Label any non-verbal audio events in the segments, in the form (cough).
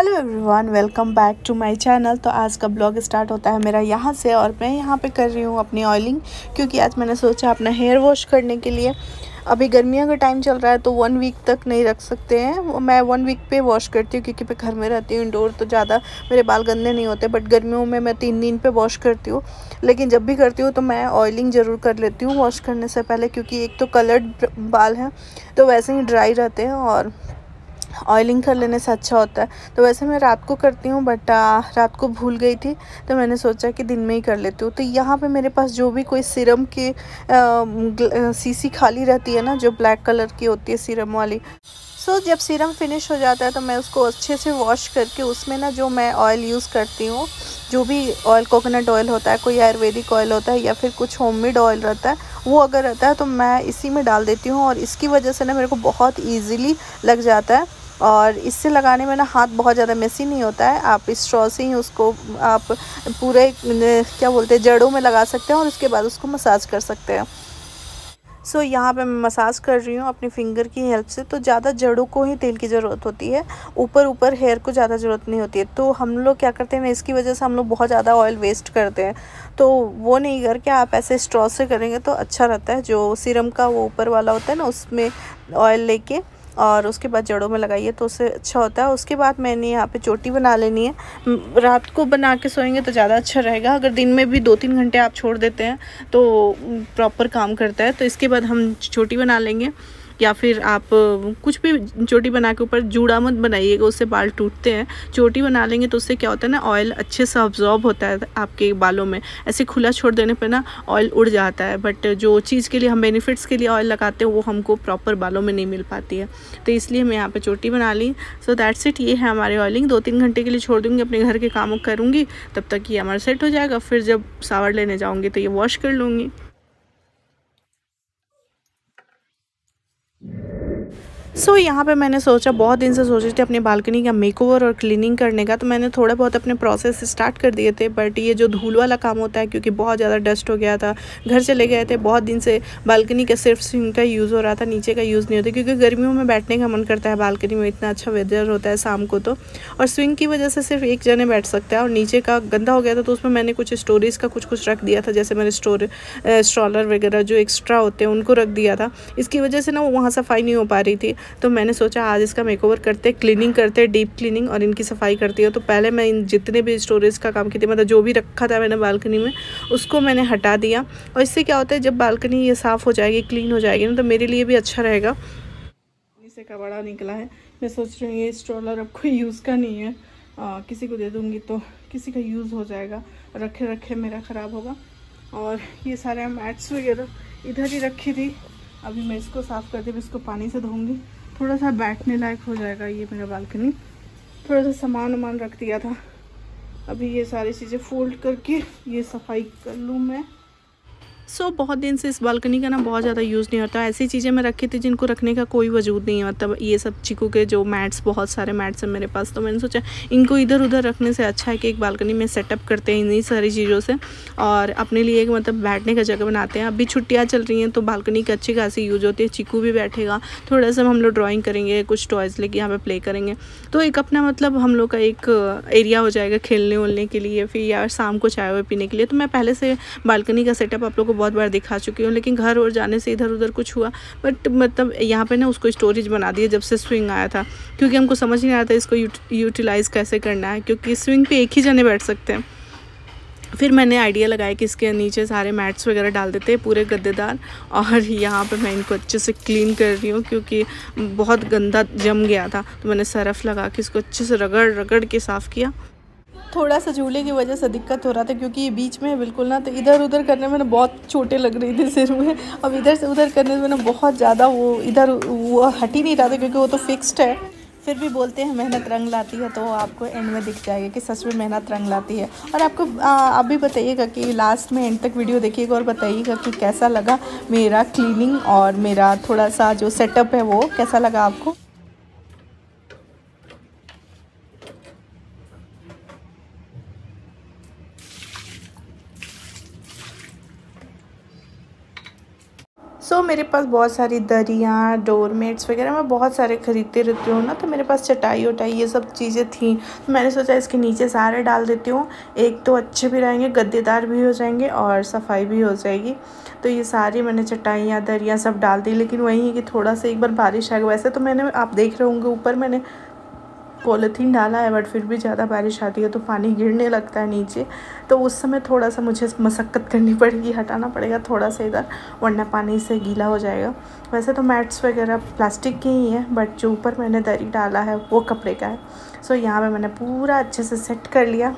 Hello everyone welcome back to my channel तो आज का ब्लॉग स्टार्ट होता है मेरा यहाँ से और मैं यहाँ पे कर रही हूँ अपनी ऑयलिंग क्योंकि आज मैंने सोचा अपना हेयर वॉश करने के लिए। अभी गर्मियों का टाइम चल रहा है तो वन वीक तक नहीं रख सकते हैं। मैं वन वीक पे वॉश करती हूँ क्योंकि मैं घर में रहती हूँ इंडोर तो ज़्यादा मेरे बाल गंदे नहीं होते बट गर्मियों में मैं तीन दिन पे वॉश करती हूँ। लेकिन जब भी करती हूँ तो मैं ऑयलिंग ज़रूर कर लेती हूँ वॉश करने से पहले क्योंकि एक तो कलर्ड बाल हैं तो वैसे ही ड्राई रहते हैं और ऑयलिंग कर लेने से अच्छा होता है। तो वैसे मैं रात को करती हूँ बट रात को भूल गई थी तो मैंने सोचा कि दिन में ही कर लेती हूँ। तो यहाँ पे मेरे पास जो भी कोई सिरम की सीसी खाली रहती है ना जो ब्लैक कलर की होती है सिरम वाली। सो so, जब सीरम फिनिश हो जाता है तो मैं उसको अच्छे से वॉश करके उसमें ना जो मैं ऑयल यूज़ करती हूँ जो भी ऑयल कोकोनट ऑयल होता है कोई आयुर्वेदिक ऑयल होता है या फिर कुछ होममेड ऑयल रहता है वो अगर रहता है तो मैं इसी में डाल देती हूँ और इसकी वजह से ना मेरे को बहुत ईजीली लग जाता है। और इससे लगाने में ना हाथ बहुत ज़्यादा मेसी नहीं होता है। आप स्ट्रॉ से ही उसको आप पूरे क्या बोलते हैं जड़ों में लगा सकते हैं और उसके बाद उसको मसाज कर सकते हैं। सो so, यहाँ पे मैं मसाज कर रही हूँ अपनी फिंगर की हेल्प से। तो ज़्यादा जड़ों को ही तेल की ज़रूरत होती है। ऊपर ऊपर हेयर को ज़्यादा ज़रूरत नहीं होती है। तो हम लोग क्या करते हैं ना इसकी वजह से हम लोग बहुत ज़्यादा ऑयल वेस्ट करते हैं। तो वो नहीं करके आप ऐसे स्ट्रॉ से करेंगे तो अच्छा रहता है। जो सीरम का वो ऊपर वाला होता है ना उसमें ऑयल लेके और उसके बाद जड़ों में लगाइए तो उससे अच्छा होता है। उसके बाद मैंने यहाँ पे चोटी बना लेनी है। रात को बना के सोएँगे तो ज़्यादा अच्छा रहेगा। अगर दिन में भी दो तीन घंटे आप छोड़ देते हैं तो प्रॉपर काम करता है। तो इसके बाद हम चोटी बना लेंगे। या फिर आप कुछ भी चोटी बना के ऊपर जूड़ा मत बनाइएगा उससे बाल टूटते हैं। चोटी बना लेंगे तो उससे क्या होता है ना ऑयल अच्छे से अब्जॉर्ब होता है आपके बालों में। ऐसे खुला छोड़ देने पर ना ऑयल उड़ जाता है। बट जो चीज़ के लिए हम बेनिफिट्स के लिए ऑयल लगाते हैं, वो हमको प्रॉपर बालों में नहीं मिल पाती है। तो इसलिए मैं यहाँ पर चोटी बना ली। सो दैट्स इट ये है हमारी ऑयलिंग दो तीन घंटे के लिए छोड़ दूँगी, अपने घर के कामों करूँगी। तब तक ये हमारा सेट हो जाएगा। फिर जब सावर लेने जाऊँगी तो ये वॉश कर लूँगी। सो so, यहाँ पे मैंने सोचा बहुत दिन से सोच थी अपनी बालकनी का मेकओवर और क्लीनिंग करने का तो मैंने थोड़ा बहुत अपने प्रोसेस स्टार्ट कर दिए थे बट ये जो धूल वाला काम होता है क्योंकि बहुत ज़्यादा डस्ट हो गया था घर चले गए थे बहुत दिन से बालकनी का सिर्फ़ स्विंग का यूज़ हो रहा था नीचे का यूज़ नहीं होता क्योंकि गर्मियों में बैठने का मन करता है बालकनी में इतना अच्छा वेदर होता है शाम को तो। और स्विंग की वजह से सिर्फ़ एक जने बैठ सकता है और नीचे का गंदा हो गया था तो उसमें मैंने कुछ स्टोरेज का कुछ कुछ रख दिया था जैसे मैंने स्टोर स्ट्रॉलर वगैरह जो एक्स्ट्रा होते हैं उनको रख दिया था। इसकी वजह से ना वो वहाँ सफ़ाई नहीं हो पा रही थी। तो मैंने सोचा आज इसका मेकओवर करते क्लीनिंग करते डीप क्लीनिंग और इनकी सफ़ाई करती हूँ। तो पहले मैं इन जितने भी स्टोरेज का काम की थी मतलब जो भी रखा था मैंने बालकनी में उसको मैंने हटा दिया। और इससे क्या होता है जब बालकनी ये साफ़ हो जाएगी क्लीन हो जाएगी ना तो मेरे लिए भी अच्छा रहेगा। इसे का बड़ा निकला है। मैं सोच रही हूँ ये स्ट्रॉलर अब कोई यूज़ का नहीं है। आ, किसी को दे दूँगी तो किसी का यूज़ हो जाएगा। रखे रखे मेरा ख़राब होगा। और ये सारे मैट्स वगैरह इधर ही रखी थी। अभी मैं इसको साफ़ करते हुए इसको पानी से धोऊँगी। थोड़ा सा बैठने लायक हो जाएगा ये मेरा बालकनी। थोड़ा सा सामान वामान रख दिया था। अभी ये सारी चीज़ें फोल्ड करके ये सफ़ाई कर लूँ मैं। सो so, बहुत दिन से इस बालकनी का ना बहुत ज़्यादा यूज़ नहीं होता। ऐसी चीज़ें मैं रखी थी जिनको रखने का कोई वजूद नहीं है। मतलब ये सब चिकू के जो मैट्स बहुत सारे मैट्स हैं मेरे पास। तो मैंने सोचा इनको इधर उधर रखने से अच्छा है कि एक बालकनी में सेटअप करते हैं इन्हीं सारी चीज़ों से। और अपने लिए एक मतलब बैठने का जगह बनाते हैं। अभी छुट्टियाँ चल रही हैं तो बालकनी की अच्छी खासी यूज़ होती है। चिकू भी बैठेगा। थोड़ा सा हम लोग ड्राॅइंग करेंगे कुछ टॉयज़ लेके यहाँ पर प्ले करेंगे। तो एक अपना मतलब हम लोग का एक एरिया हो जाएगा खेलने वलने के लिए फिर या शाम को चाय वाय पीने के लिए। तो मैं पहले से बालकनी का सेटअप आप लोग को बहुत बार दिखा चुकी हूँ, लेकिन घर और जाने से इधर उधर कुछ हुआ। बट मतलब यहाँ पे ना उसको स्टोरेज बना दिया जब से स्विंग आया था, क्योंकि हमको समझ नहीं आ रहा था इसको यूटिलाइज़ कैसे करना है, क्योंकि स्विंग पे एक ही जने बैठ सकते हैं। फिर मैंने आइडिया लगाया कि इसके नीचे सारे मैट्स वगैरह डाल देते हैं, पूरे गद्देदार, और यहाँ पे मैं इनको अच्छे से क्लीन कर रही हूँ, क्योंकि बहुत गंदा जम गया था तो मैंने सरफ़ लगा के इसको अच्छे से रगड़ रगड़ के साफ़ किया। थोड़ा सा झूले की वजह से दिक्कत हो रहा था क्योंकि ये बीच में है बिल्कुल ना तो इधर उधर करने में ना बहुत चोटें लग रही थी सिर में। अब इधर से उधर करने में ना बहुत ज़्यादा वो इधर वो हट ही नहीं रहा था क्योंकि वो तो फिक्स्ड है। फिर भी बोलते हैं मेहनत रंग लाती है तो आपको एंड में दिख जाएगा कि सच में मेहनत रंग लाती है। और आपको आ, आप भी बताइएगा कि लास्ट में एंड तक वीडियो देखिएगा और बताइएगा कि कैसा लगा मेरा क्लीनिंग और मेरा थोड़ा सा जो सेटअप है वो कैसा लगा आपको? सो तो मेरे पास बहुत सारी दरियाँ डोरमेट्स वगैरह मैं बहुत सारे ख़रीदती रहती हूँ ना तो मेरे पास चटाई उटाई ये सब चीज़ें थी। तो मैंने सोचा इसके नीचे सारे डाल देती हूँ। एक तो अच्छे भी रहेंगे, गद्देदार भी हो जाएँगे और सफ़ाई भी हो जाएगी। तो ये सारी मैंने चटाइयाँ, दरियाँ सब डाल दी, लेकिन वही है कि थोड़ा सा एक बार बारिश आ गया। वैसे तो मैंने, आप देख रहे होंगे ऊपर मैंने पॉलीथीन डाला है बट फिर भी ज़्यादा बारिश आती है तो पानी गिरने लगता है नीचे। तो उस समय थोड़ा सा मुझे मशक्क़त करनी पड़ेगी, हटाना पड़ेगा थोड़ा सा इधर, वरना पानी से गीला हो जाएगा। वैसे तो मैट्स वगैरह प्लास्टिक के ही हैं बट जो ऊपर मैंने दरी डाला है वो कपड़े का है। सो यहाँ पर मैंने पूरा अच्छे से सेट कर लिया।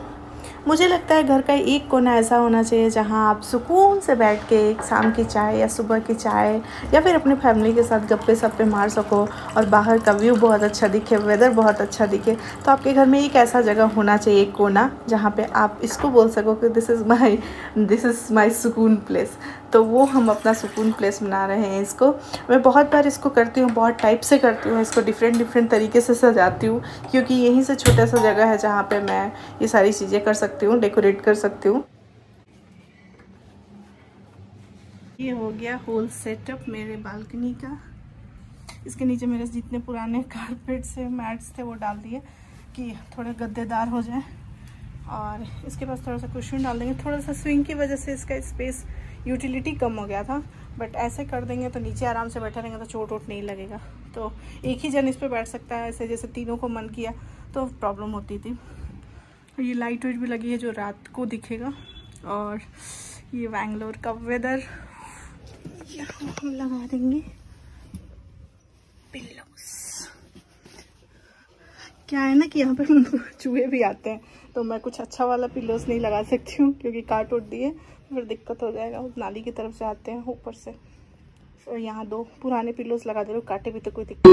मुझे लगता है घर का एक कोना ऐसा होना चाहिए जहाँ आप सुकून से बैठ के एक शाम की चाय या सुबह की चाय या फिर अपनी फैमिली के साथ गप्पे सप्पे मार सको और बाहर का व्यू बहुत अच्छा दिखे वेदर बहुत अच्छा दिखे तो आपके घर में एक ऐसा जगह होना चाहिए, एक कोना जहाँ पर आप इसको बोल सको कि this is my this is my सुकून प्लेस तो वो हम अपना सुकून प्लेस बना रहे हैं इसको। मैं बहुत बार इसको करती हूँ, बहुत टाइप से करती हूँ, इसको डिफरेंट डिफरेंट तरीके से सजाती हूँ, क्योंकि यहीं से छोटा सा जगह है जहाँ पर मैं ये सारी चीज़ें कर सकती हूँ डेकोरेट कर सकती हूँ। ये हो गया होल सेटअप मेरे बालकनी का। इसके नीचे मेरे जितने पुराने कारपेट्स है मैट्स थे, वो डाल दिए कि थोड़े गद्देदार हो जाए। और इसके पास थोड़ा सा कुशन डाल देंगे। थोड़ा सा स्विंग की वजह से इसका स्पेस यूटिलिटी कम हो गया था बट ऐसे कर देंगे तो नीचे आराम से बैठा रहेंगे तो चोट वोट नहीं लगेगा। तो एक ही जन इस पर बैठ सकता है, ऐसे जैसे तीनों को मन किया तो प्रॉब्लम होती थी। ये लाइट वेट भी लगी है जो रात को दिखेगा। और ये बैंगलोर का वेदर हम लगा देंगे। पिल्लोस क्या है ना कि यहाँ पर (laughs) चूहे भी आते हैं तो मैं कुछ अच्छा वाला पिल्लोस नहीं लगा सकती हूँ, क्योंकि काट उठ दिए। फिर दिक्कत हो जाएगा। नाली की तरफ़ से आते हैं ऊपर से। और यहाँ दो पुराने पिलोस लगा दे रहे काटे भी तो कोई दिक्कत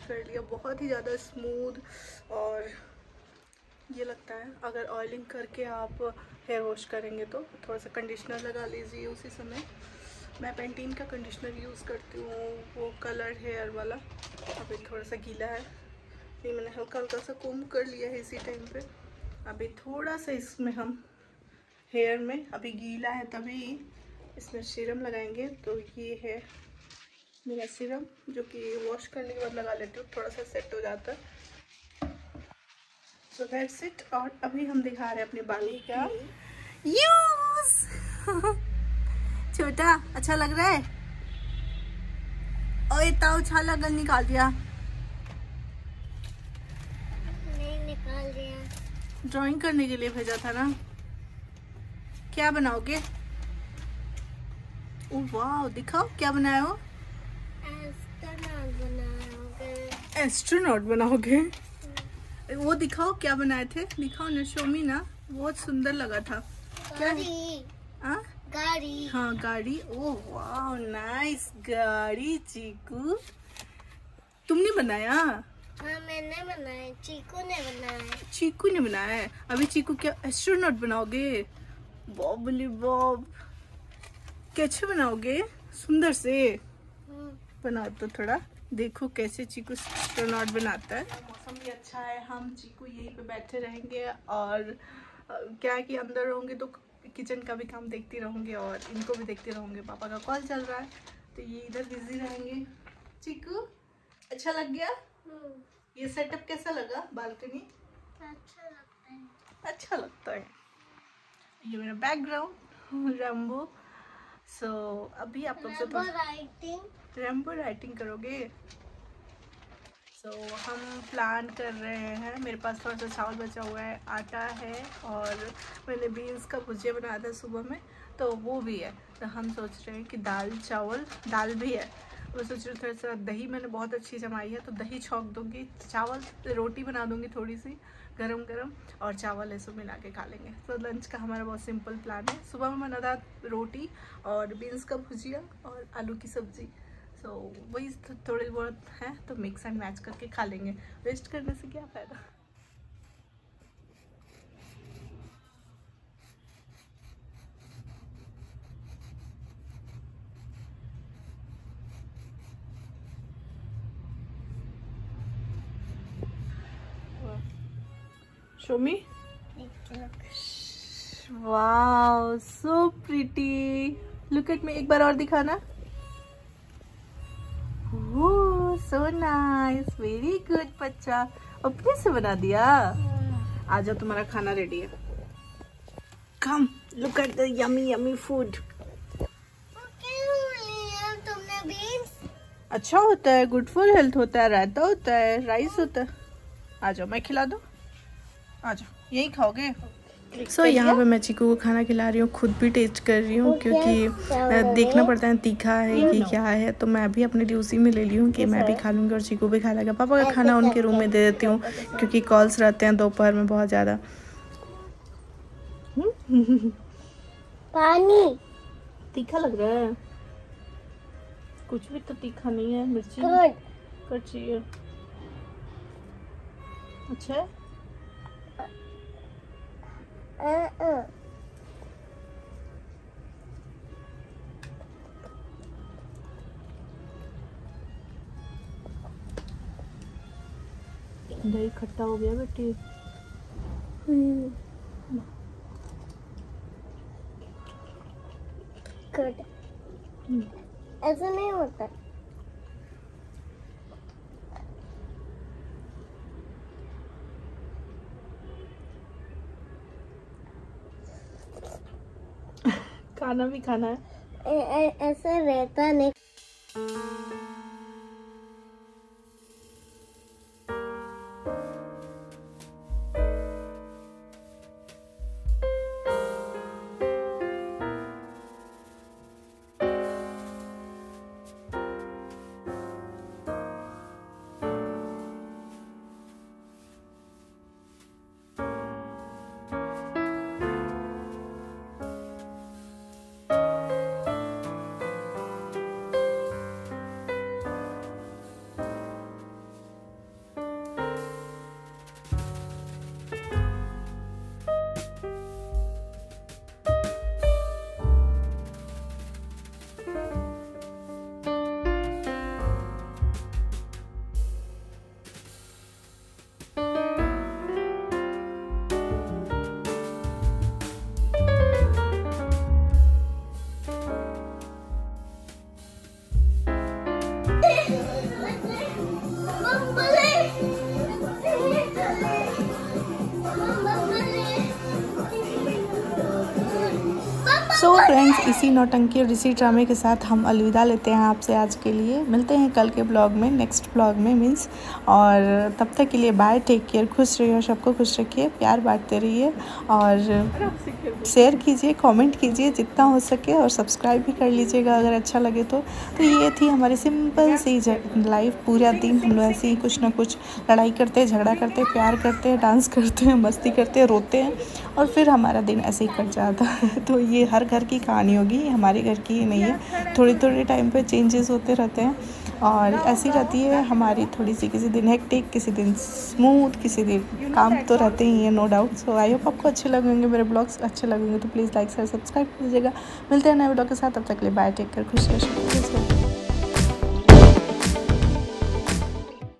कर लिया। बहुत ही ज़्यादा स्मूथ और ये लगता है, अगर ऑयलिंग करके आप हेयर वॉश करेंगे तो थोड़ा सा कंडीशनर लगा लीजिए उसी समय। मैं पेंटीन का कंडीशनर यूज़ करती हूँ, वो कलर हेयर वाला। अभी थोड़ा सा गीला है, फिर मैंने हल्का हल्का सा कुम कर लिया है इसी टाइम पे। अभी थोड़ा सा इसमें हम हेयर में, अभी गीला है तभी इसमें सीरम लगाएँगे तो ये है मेरा सीरम जो कि वॉश करने के बाद लगा लेती हूँ थोड़ा सा सेट हो जाता है। सो दैट्स इट और अभी हम दिखा रहे हैं अपने बाली का यूज़ छोटा अच्छा लग रहा है? और इतना उछाला गल निकाल दिया। नहीं निकाल दिया। ड्राइंग करने के लिए भेजा था ना। क्या बनाओगे? ओ वाह दिखाओ क्या बनाया हो? एस्ट्रोनॉट बनाओगे। वो दिखाओ क्या बनाए थे। दिखाओ ना शोमी ना। बहुत सुंदर लगा था। क्या हाँ? गाड़ी। हाँ? गाड़ी। ओह वाह नाइस गाड़ी चीकू। तुमने बनाया? हाँ मैंने बनाया। चीकू ने बनाया। चीकू ने बनाया अभी चीकू क्या एस्ट्रोनॉट बनाओगे? बॉबली बॉब। कैसे बनाओगे? सुंदर से। हाँ। बनाओ तो थोड़ा। देखो कैसे चीकू स्ट्रोनॉट बनाता है। मौसम भी अच्छा है हम चीकू यहीं पे बैठे रहेंगे और क्या है कि अंदर होंगे तो किचन का भी काम देखती रहूँगी और इनको भी देखती रहूँगी। पापा का कॉल चल रहा है तो ये इधर बिज़ी रहेंगे। चीकू अच्छा लग गया? ये सेटअप कैसा लगा बालकनी अच्छा लगता है। अच्छा लगता है। ये मेरा बैकग्राउंड रैम्बो (laughs) सो so, अभी आप लोग से रेम्बो राइटिंग करोगे? सो so, हम प्लान कर रहे हैं। मेरे पास थोड़ा सा चावल बचा हुआ है आटा है और मैंने बीन्स का भुजिया बनाया था सुबह में तो वो भी है। तो हम सोच रहे हैं कि दाल चावल दाल भी है। मैं सोच रही हूँ थोड़ा सा दही मैंने बहुत अच्छी जमाई है तो दही छोंक दूँगी चावल रोटी बना दूँगी थोड़ी सी गरम गरम और चावल ऐसे मिला के खा लेंगे। तो लंच का हमारा बहुत सिंपल प्लान है। सुबह में बना था रोटी और बीन्स का भुजिया और आलू की सब्ज़ी। सो so, वही थोड़ी बहुत है तो मिक्स एंड मैच करके खा लेंगे। वेस्ट करने से क्या फ़ायदा? Show me. Wow, so pretty. Look at me. एक बार और दिखाना. Oh, so nice. Very good बच्चा. अपने से बना दिया. आ जाओ तुम्हारा खाना रेडी है. Come, look at the yummy yummy food. अच्छा होता है गुड फॉर हेल्थ होता है रायता होता है राइस होता है आ जाओ मैं खिला दो आ जाओ यही खाओगे? सो so, यहाँ पे मैं चीकू को खाना खिला रही हूँ खुद भी टेस्ट कर रही हूँ क्योंकि देखना पड़ता है तीखा है कि क्या है तो मैं भी अपने लिए उसी में ले ली हूँ कि मैं भी खा लूँगी और चीकू भी खा लेगा। पापा का खाना उनके रूम में दे देती हूँ क्योंकि कॉल्स रहते हैं दोपहर में बहुत ज़्यादा। पानी। तीखा लग रहा है। कुछ भी तो तीखा नहीं है मिर्ची। कर चाहिए। अच्छा है? दही खट्टा हो गया बेटी। गुड ऐसा नहीं होता। खाना भी खाना है। ऐसा रहता नहीं। सो so, फ्रेंड्स इसी नौटंकी और इसी ड्रामे के साथ हम अलविदा लेते हैं आपसे आज के लिए। मिलते हैं कल के ब्लॉग में नेक्स्ट ब्लॉग में मीन्स। और तब तक के लिए बाय टेक केयर खुश रहिए और सबको खुश रखिए प्यार बांटते रहिए। और शेयर कीजिए कमेंट कीजिए जितना हो सके और सब्सक्राइब भी कर लीजिएगा अगर अच्छा लगे तो। तो ये थी हमारी सिंपल सी लाइफ पूरा दिन हम लोग ऐसे ही कुछ ना कुछ लड़ाई करते झगड़ा करते प्यार करते हैं डांस करते हैं मस्ती करते हैं रोते हैं। और फिर हमारा दिन ऐसे ही कट जाता है। (laughs) तो ये हर घर की कहानी होगी। हमारे घर की नहीं है थोड़ी थोड़ी टाइम पे चेंजेस होते रहते हैं और ऐसी रहती है, हमारी थोड़ी सी किसी दिन हेक्टिक किसी दिन स्मूथ किसी दिन काम तो रहते ही है no doubt so I hope आपको अच्छे लगेंगे मेरे ब्लॉग्स अच्छे लगेंगे तो प्लीज़ लाइक शेयर सब्सक्राइब कीजिएगा। मिलते हैं नए ब्लॉग के साथ अब तक के लिए बाय टेक कर खुश रहिए